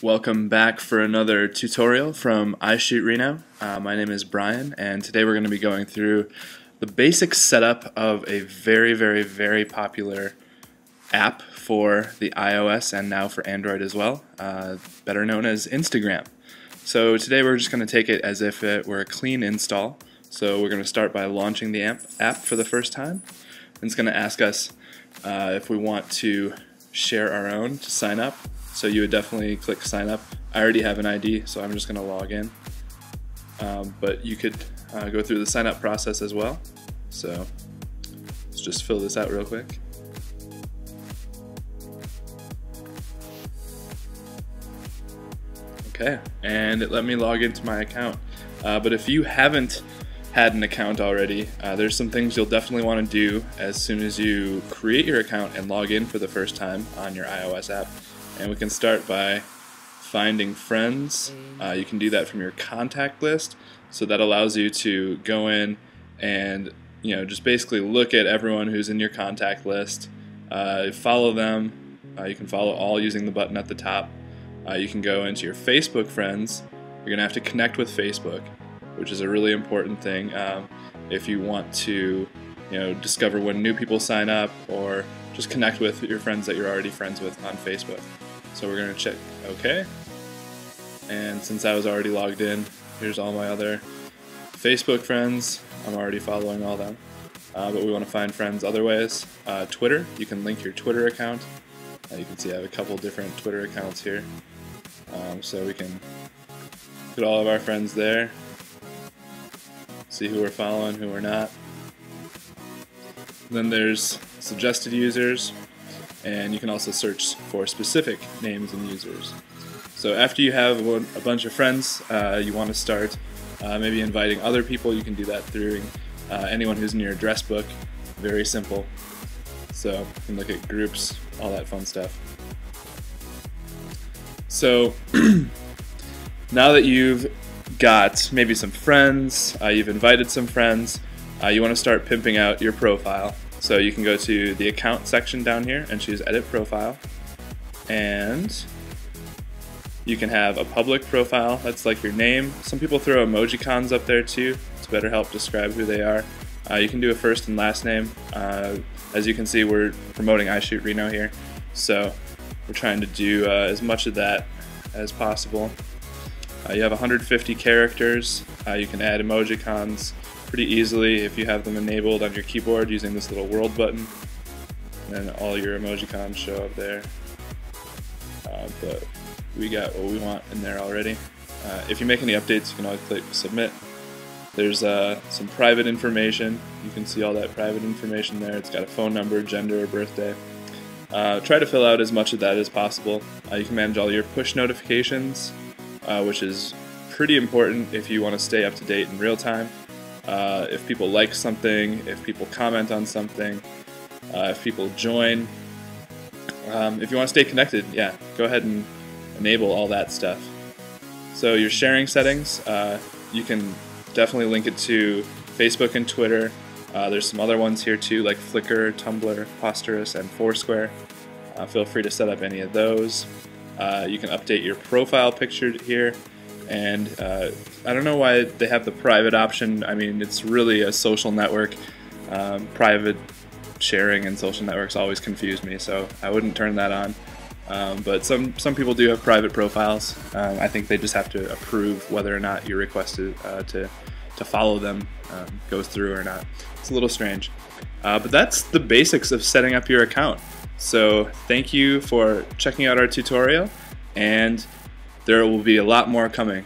Welcome back for another tutorial from iShoot Reno. Uh, my name is Brian and today we're going to be going through the basic setup of a very very very popular app for the iOS and now for Android as well, uh, better known as Instagram. So today we're just going to take it as if it were a clean install. So we're going to start by launching the app for the first time. And it's going to ask us uh, if we want to share our own to sign up so you would definitely click sign up. I already have an ID, so I'm just going to log in. Um, but you could uh, go through the sign up process as well. So let's just fill this out real quick. Okay, and it let me log into my account. Uh, but if you haven't had an account already, uh, there's some things you'll definitely want to do as soon as you create your account and log in for the first time on your iOS app. And we can start by finding friends. Uh, you can do that from your contact list. So that allows you to go in and you know just basically look at everyone who's in your contact list, uh, follow them. Uh, you can follow all using the button at the top. Uh, you can go into your Facebook friends. You're gonna have to connect with Facebook, which is a really important thing um, if you want to you know discover when new people sign up or just connect with your friends that you're already friends with on Facebook. So we're going to check OK. And since I was already logged in, here's all my other Facebook friends. I'm already following all them. Uh, but we want to find friends other ways. Uh, Twitter, you can link your Twitter account. Uh, you can see I have a couple different Twitter accounts here. Um, so we can put all of our friends there, see who we're following, who we're not. Then there's suggested users, and you can also search for specific names and users. So after you have a bunch of friends, uh, you want to start uh, maybe inviting other people. You can do that through uh, anyone who's in your address book. Very simple. So you can look at groups, all that fun stuff. So now that you've got maybe some friends, uh, you've invited some friends, uh, you want to start pimping out your profile. So you can go to the account section down here and choose edit profile. And you can have a public profile, that's like your name. Some people throw emoji cons up there too to better help describe who they are. Uh, you can do a first and last name. Uh, as you can see, we're promoting iShoot Reno here. So we're trying to do uh, as much of that as possible. Uh, you have 150 characters. Uh, you can add emojicons pretty easily if you have them enabled on your keyboard using this little world button. And all your emojicons show up there. Uh, but we got what we want in there already. Uh, if you make any updates, you can always click submit. There's uh, some private information. You can see all that private information there. It's got a phone number, gender, or birthday. Uh, try to fill out as much of that as possible. Uh, you can manage all your push notifications, uh, which is pretty important if you want to stay up to date in real time uh, if people like something, if people comment on something, uh, if people join. Um, if you want to stay connected, yeah, go ahead and enable all that stuff. So your sharing settings, uh, you can definitely link it to Facebook and Twitter. Uh, there's some other ones here too, like Flickr, Tumblr, Posterous, and Foursquare. Uh, feel free to set up any of those. Uh, you can update your profile picture here and uh, I don't know why they have the private option. I mean, it's really a social network. Um, private sharing and social networks always confuse me, so I wouldn't turn that on. Um, but some some people do have private profiles. Um, I think they just have to approve whether or not your request uh, to to follow them um, goes through or not. It's a little strange, uh, but that's the basics of setting up your account. So thank you for checking out our tutorial and there will be a lot more coming.